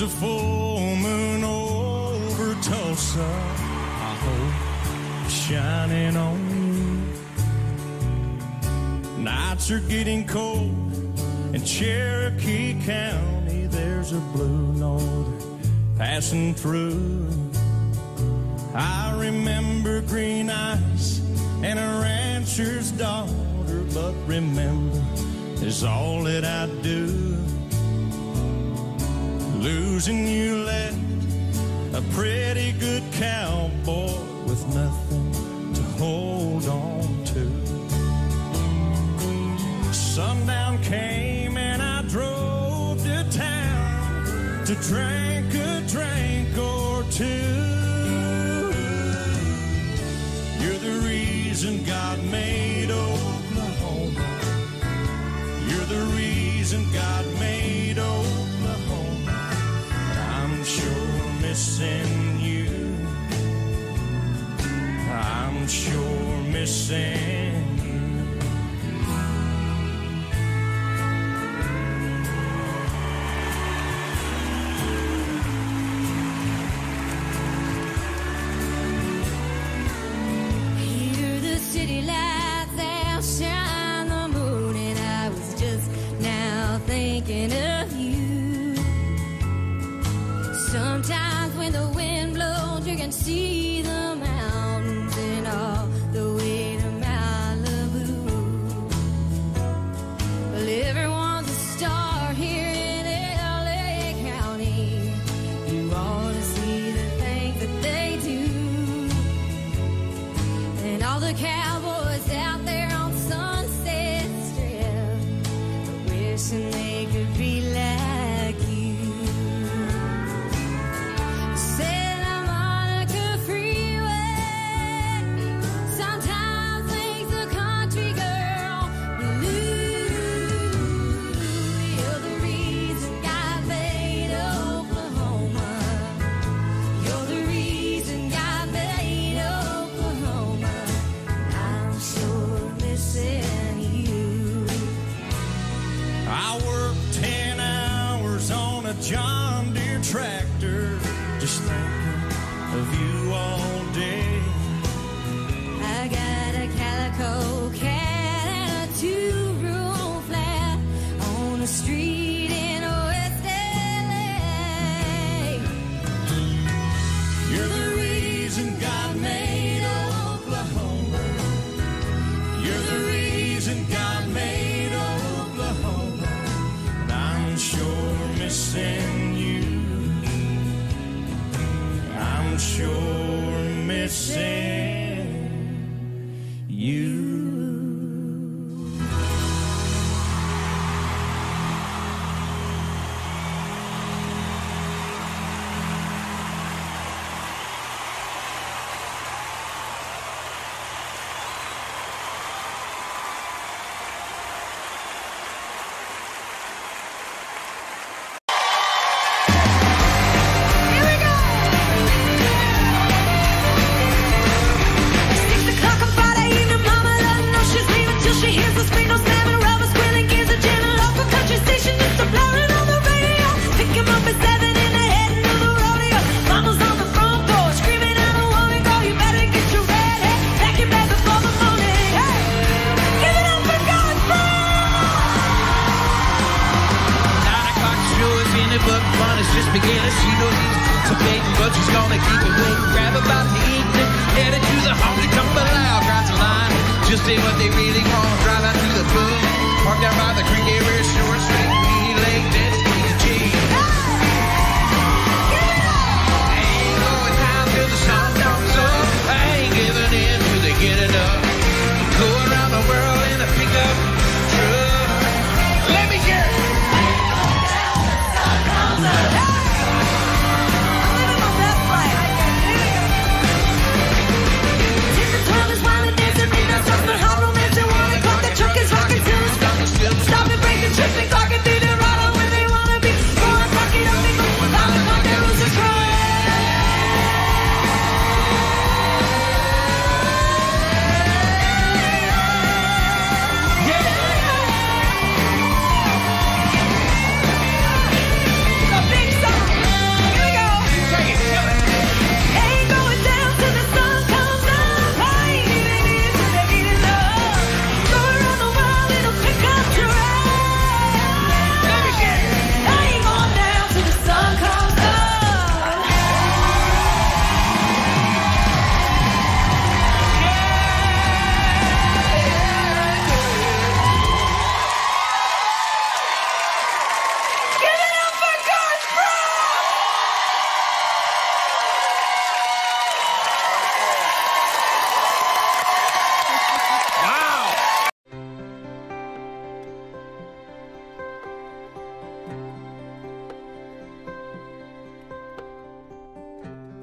There's a full moon over Tulsa, I hope, shining on. Nights are getting cold in Cherokee County. There's a blue northern passing through. I remember green eyes and a rancher's daughter, but remember is all that I do. Losing you left a pretty good cowboy with nothing to hold on to. Sundown came and I drove to town to drink. missing you. I'm sure missing.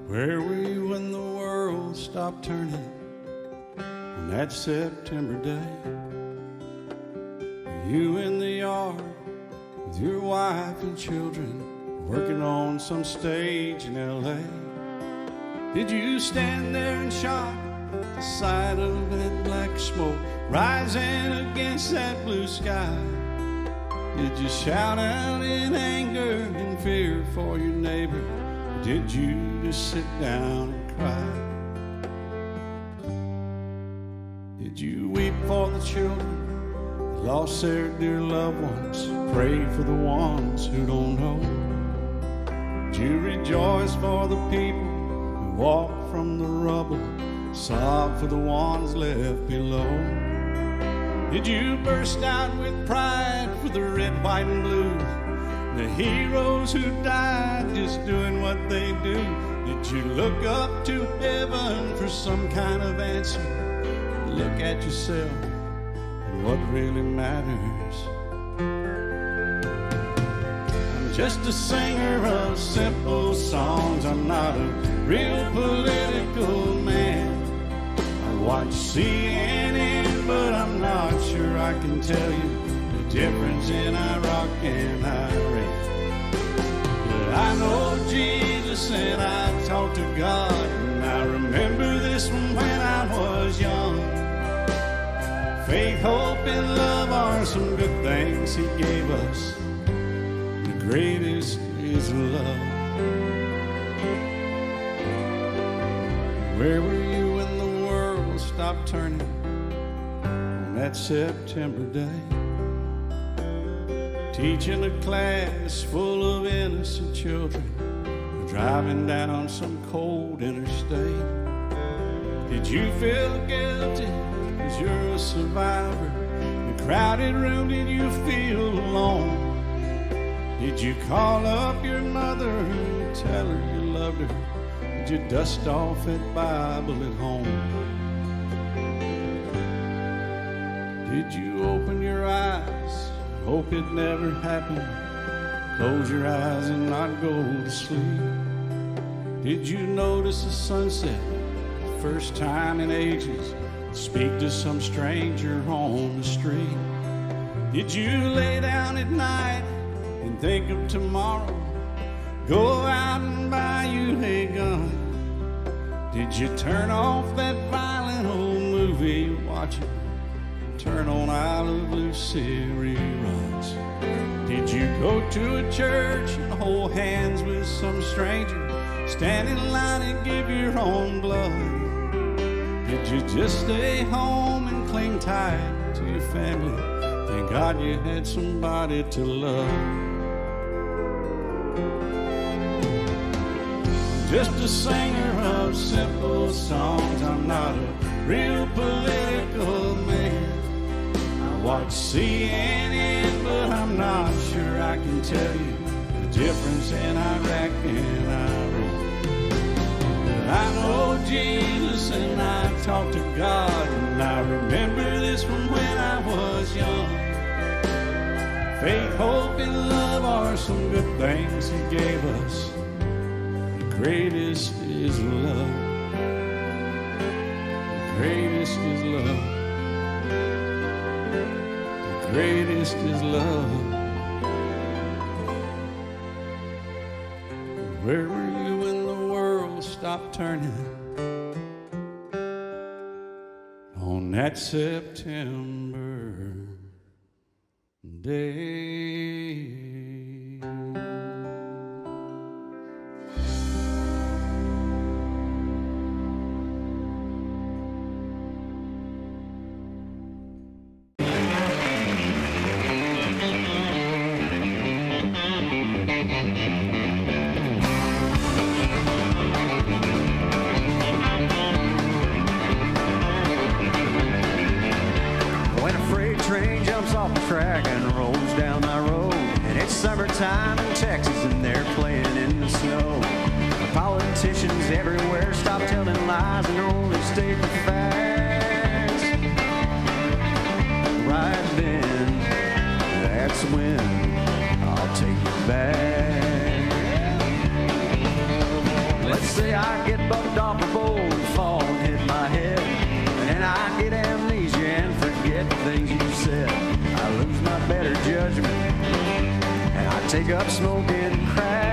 Where were you when the world stopped turning on that September day? Were you in the yard with your wife and children working on some stage in LA? Did you stand there and shock at the sight of that black smoke rising against that blue sky? Did you shout out in anger and fear for your neighbor? Did you just sit down and cry? Did you weep for the children that lost their dear loved ones? Pray for the ones who don't know? Did you rejoice for the people who walk from the rubble? Sob for the ones left below? Did you burst out with pride for the red, white, and blue? The heroes who died just doing what they do. Did you look up to heaven for some kind of answer? Look at yourself and what really matters. I'm just a singer of simple songs. I'm not a real political man. I watch CNN, but I'm not sure I can tell you difference in Iraq and Iran. But I know Jesus and I talk to God, and I remember this from when I was young. Faith, hope, and love are some good things He gave us. The greatest is love. Where were you when the world stopped turning on that September day? Teaching a class full of innocent children, driving down some cold interstate. Did you feel guilty because you're a survivor? In a crowded room, did you feel alone? Did you call up your mother and tell her you loved her? Did you dust off that Bible at home? Did you open your eyes? Hope it never happened. Close your eyes and not go to sleep. Did you notice the sunset? the First time in ages. Speak to some stranger on the street. Did you lay down at night and think of tomorrow? Go out and buy you a gun. Did you turn off that violent old movie you're watching? Turn on I Love Lucy reruns. Did you go to a church and hold hands with some stranger? Stand in line and give your own blood? Did you just stay home and cling tight to your family? Thank God you had somebody to love. Just a singer of simple songs. I'm not a real political watch CNN, but I'm not sure I can tell you the difference in Iraq and Iran. But I know Jesus and I talk to God, and I remember this from when I was young. Faith, hope, and love are some good things He gave us. The greatest is love. The greatest is love. The greatest is love. Where were you when the world stopped turning? On that September day. Off the track and rolls down my road, and it's summertime in Texas and they're playing in the snow. The politicians everywhere stop telling lies and only state the facts. Right then, that's when I'll take you back. Let's say I get bucked off a bowl and fall and hit my head. And I get amnesia and forget things my better judgment and I take up smoking crack.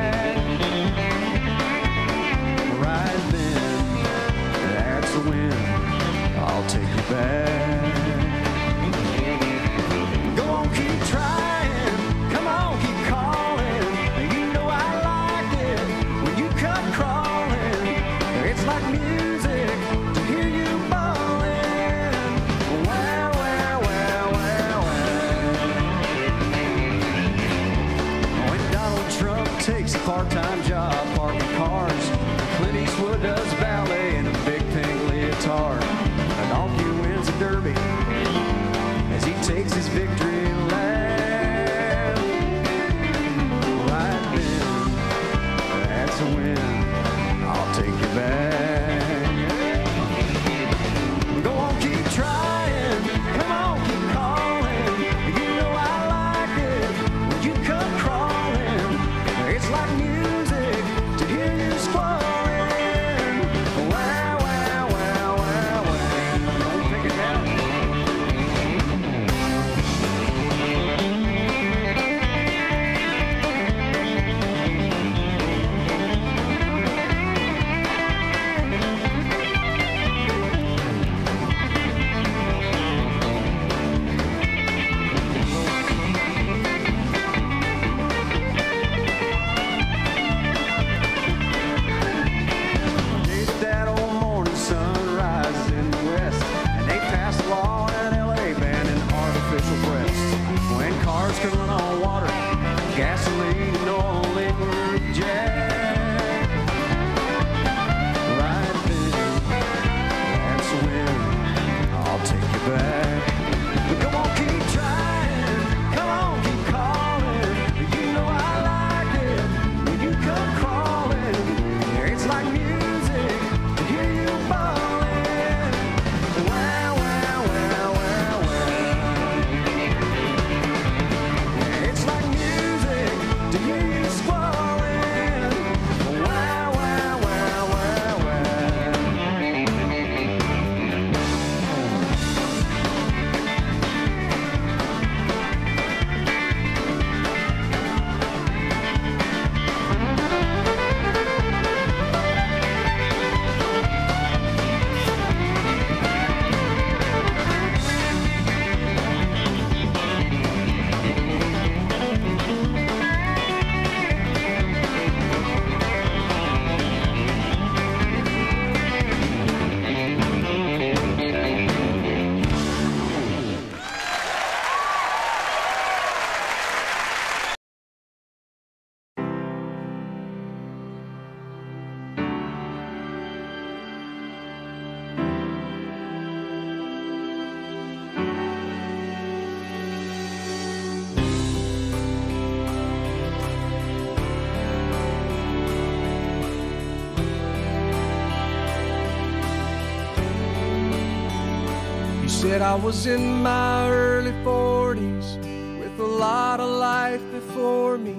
Said I was in my early 40s with a lot of life before me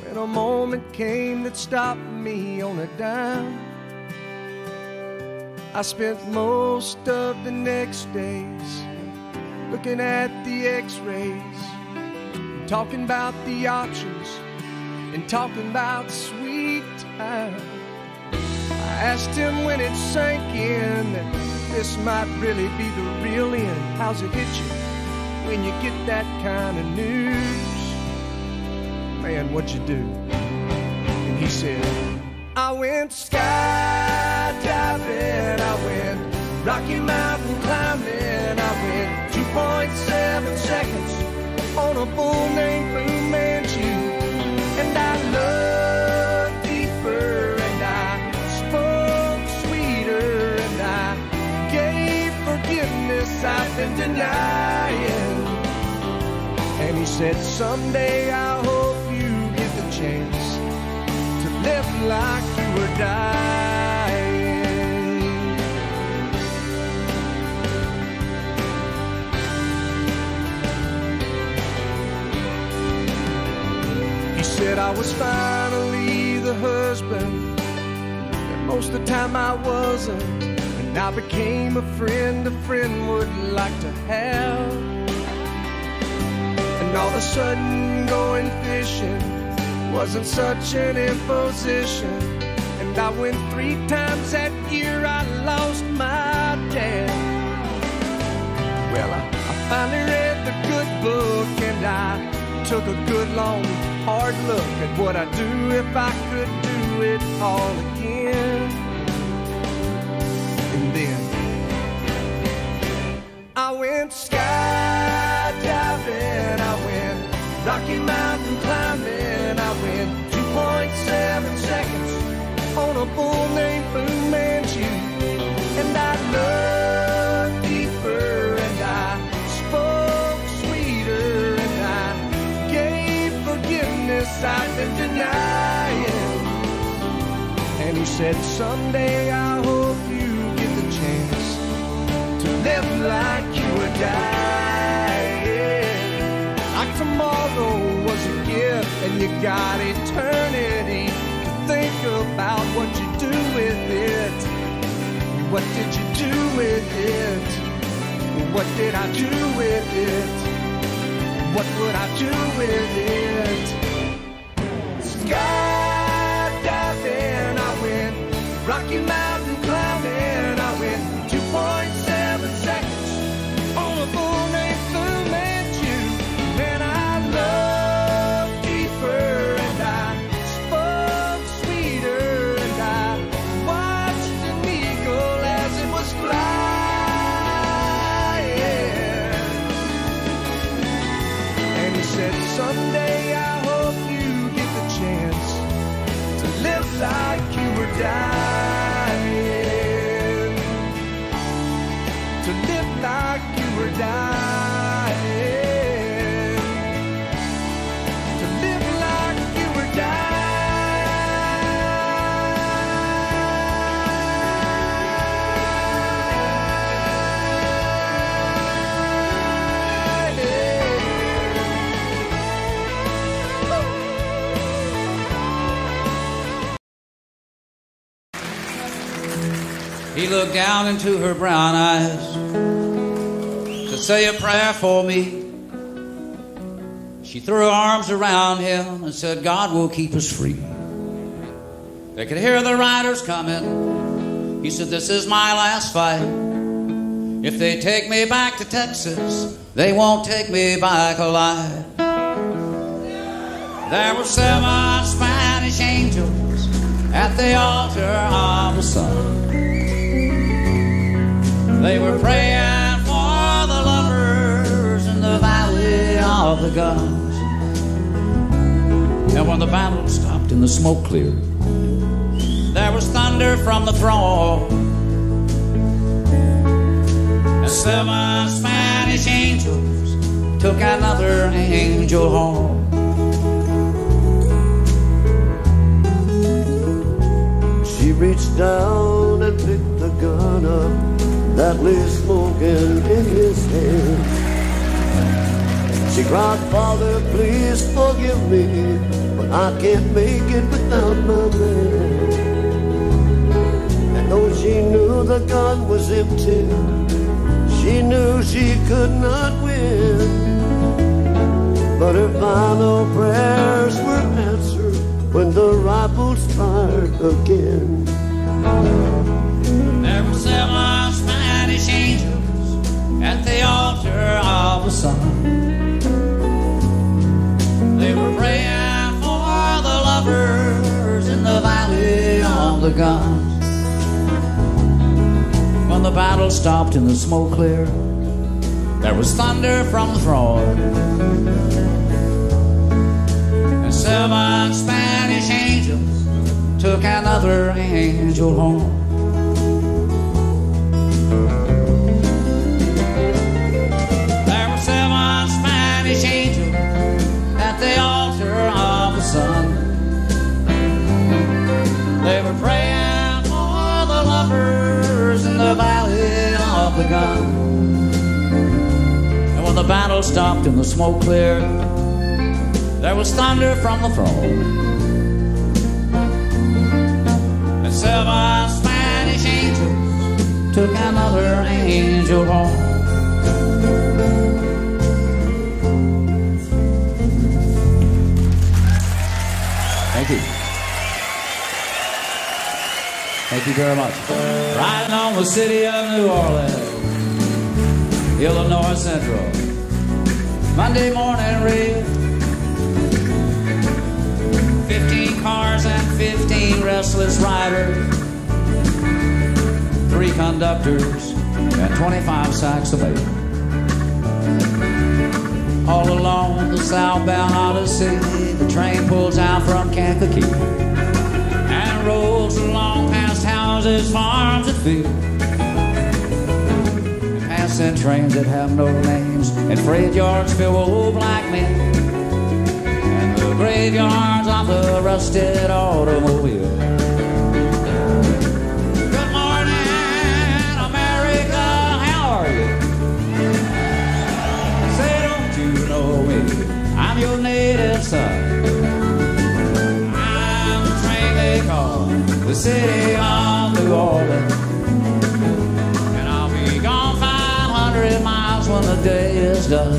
when a moment came that stopped me on a dime. I spent most of the next days looking at the x rays, talking about the options, and talking about sweet time. I asked him when it sank in that this might really be the real end. How's it hit you when you get that kind of news? Man, what'd you do? And he said, I went skydiving, I went Rocky Mountain climbing, I went 2.7 seconds on a bull named said, Someday I hope you get the chance to live like you were dying. He said I was finally the husband that Most of the time I wasn't, and I became a friend a friend would like to have. And all of a sudden, going fishing wasn't such an imposition. And I went three times that year, I lost my dad. Well, I, I finally read the good book and I took a good long hard look at what I'd do if I could do it all again. Rocky Mountain climbing, I went 2.7 seconds on a bull named Fu Manchu. And I looked deeper and I spoke sweeter and I gave forgiveness I've been denying. And he said, Someday I hope you get the chance to live like you were dying. Got eternity to think about what you do with it. What did you do with it? What did I do with it? What would I do with it? Skydiving, To live like you were dying. To live like you were dying. He looked down into her brown eyes say a prayer for me. She threw her arms around him and said, God will keep us free. They could hear the riders coming. He said, This is my last fight. If they take me back to Texas, they won't take me back alive. There were seven Spanish angels at the altar of the sun. They were praying of the guns. And when the battle stopped and the smoke cleared, there was thunder from the throne. And seven Spanish angels took another angel home. She reached down and picked the gun up that lay smoking in his hand. She cried, Father, please forgive me, but I can't make it without my man. And though she knew the gun was empty, she knew she could not win. But her final prayers were answered when the rifles fired again. There were seven Spanish angels at the altar of the sun. In the valley of the guns. When the battle stopped and the smoke cleared, there was thunder from the throne. And seven Spanish angels took another angel home. There were seven Spanish angels at the altar the valley of the gun. And when the battle stopped and the smoke cleared, there was thunder from the throne. And seven Spanish angels took another angel home. Thank you very much. Riding on the city of New Orleans, Illinois Central. Monday morning rail. 15 cars and 15 restless riders. Three conductors and 25 sacks of mail. All along the southbound Odyssey, the train pulls out from Kankakee and rolls along houses, farms, and fields. Passing trains that have no names and freight yards filled with black men and the graveyards of the rusted automobile. Good morning, America. How are you? Say, don't you know me? I'm your native son. I'm the train they call the city of New Orleans. And I'll be gone 500 miles when the day is done.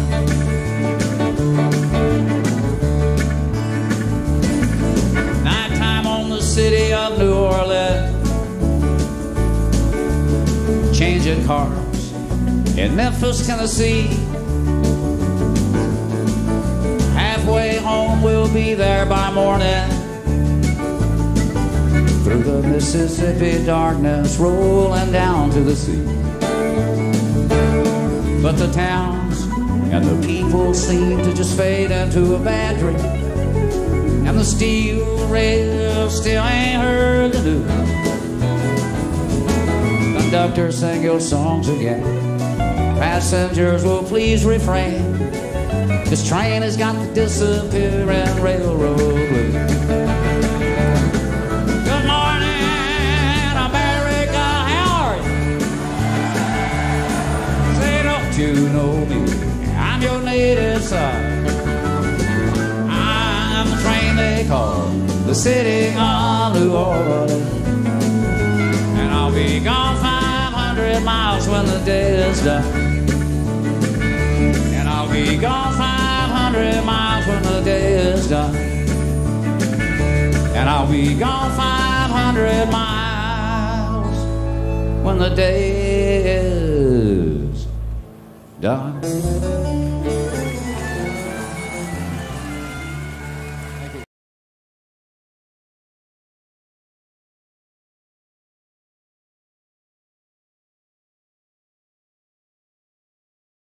Nighttime on the city of New Orleans. Changing cars in Memphis, Tennessee. Halfway home, we'll be there by morning. Through the Mississippi darkness, rolling down to the sea. But the towns and the people seem to just fade into a bad dream. And the steel rails still ain't heard the news. Conductor, sing your songs again. Passengers will please refrain. This train has got the disappearing railroad blues. Know me? I'm your native son. I'm the train they call the city of New Orleans. And I'll be gone 500 miles when the day is done. And I'll be gone 500 miles when the day is done. And I'll be gone 500 miles when the day is done.